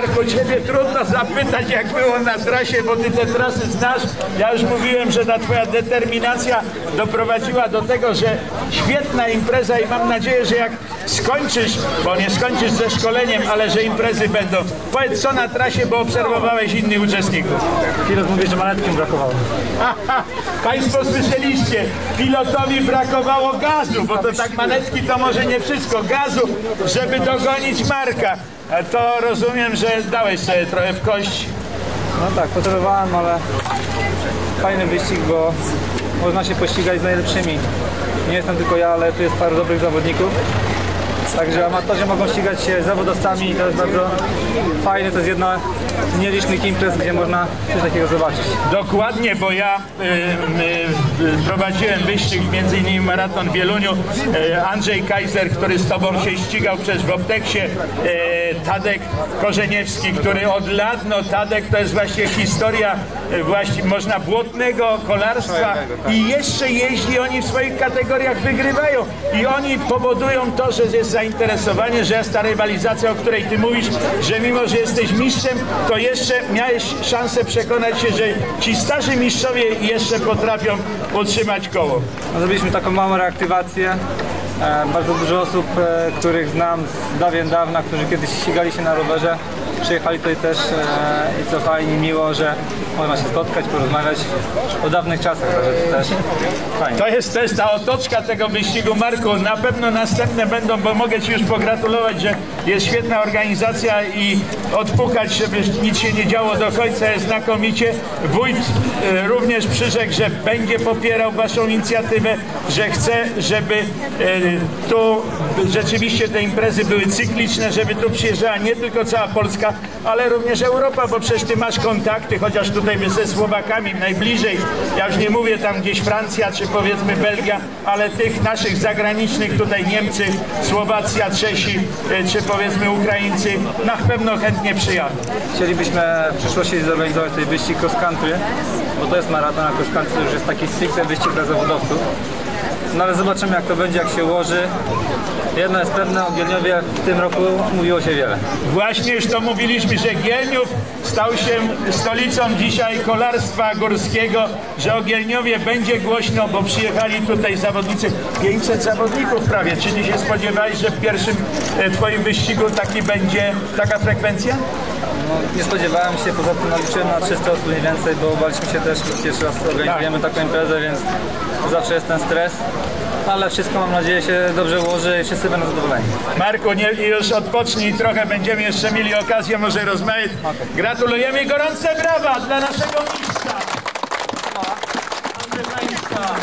Marku, ciebie trudno zapytać, jak było na trasie, bo ty te trasy znasz. Ja już mówiłem, że ta twoja determinacja doprowadziła do tego, że świetna impreza i mam nadzieję, że jak skończysz, bo nie skończysz ze szkoleniem, ale że imprezy będą. Powiedz co na trasie, bo obserwowałeś innych uczestników. Pilot mówi, że manetki mu brakowało. Państwo słyszeliście, pilotowi brakowało gazu, bo to tak manetki to może nie wszystko, gazu, żeby dogonić Marka. To rozumiem, że dałeś sobie trochę w kość. No tak, potrzebowałem, ale fajny wyścig, bo można się pościgać z najlepszymi. Nie jestem tylko ja, ale tu jest paru dobrych zawodników. Także amatorzy mogą ścigać się z zawodowcami i to jest bardzo fajne. To jest jedna z nielicznych imprez, gdzie można coś takiego zobaczyć. Dokładnie, bo ja y, y, prowadziłem wyścig, innymi maraton w Wieluniu. Y, Andrzej Kaiser, który z tobą się ścigał przecież w Opteksie. Y, Tadek Korzeniewski, który od lat, no Tadek to jest właśnie historia właśnie można błotnego kolarstwa i jeszcze jeździ, oni w swoich kategoriach wygrywają i oni powodują to, że jest zainteresowanie, że jest ta rywalizacja, o której ty mówisz, że mimo, że jesteś mistrzem, to jeszcze miałeś szansę przekonać się, że ci starzy mistrzowie jeszcze potrafią utrzymać koło. No, zrobiliśmy taką małą reaktywację. E, bardzo dużo osób, e, których znam z dawien dawna, którzy kiedyś ścigali się na rowerze, przyjechali tutaj też e, i co fajnie, miło, że można się spotkać, porozmawiać o dawnych czasach, także to też fajnie. To jest też ta otoczka tego wyścigu, Marku. Na pewno następne będą, bo mogę Ci już pogratulować, że jest świetna organizacja i odpukać, żeby nic się nie działo do końca jest znakomicie. Wójt e, również przyrzekł, że będzie popierał Waszą inicjatywę, że chce, żeby e, tu rzeczywiście te imprezy były cykliczne, żeby tu przyjeżdżała nie tylko cała Polska, ale również Europa, bo przecież Ty masz kontakty, chociaż tutaj ze Słowakami najbliżej, ja już nie mówię tam gdzieś Francja, czy powiedzmy Belgia, ale tych naszych zagranicznych tutaj Niemcy, Słowacja, Czesi, e, czy powiedzmy Ukraińcy, na pewno chętnie przyjadą. Chcielibyśmy w przyszłości zorganizować tutaj wyścig cross country, bo to jest maraton, a cross country już jest taki stricte wyścig dla zawodowców. No ale zobaczymy jak to będzie, jak się ułoży. Jedno jest pewne, o Gielniowie w tym roku mówiło się wiele. Właśnie już to mówiliśmy, że Gielniów stał się stolicą dzisiaj kolarstwa górskiego, że o Gielniowie będzie głośno, bo przyjechali tutaj zawodnicy, 500 zawodników prawie. Czy ty się spodziewałeś, że w pierwszym e, twoim wyścigu taki będzie, taka frekwencja? No, nie spodziewałem się, poza tym liczyłem na 300 osób mniej więcej, bo baliśmy się też, pierwszy raz organizujemy taką imprezę, więc zawsze jest ten stres. Ale wszystko mam nadzieję się dobrze ułoży i wszyscy będą zadowoleni. Marku, nie, już odpocznij trochę, będziemy jeszcze mieli okazję może rozmawiać. Gratulujemy i gorące brawa dla naszego mistrza. Państwa.